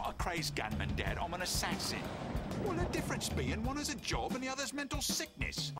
not a crazed gunman, Dad. I'm an assassin. What the difference being one has a job and the other's mental sickness?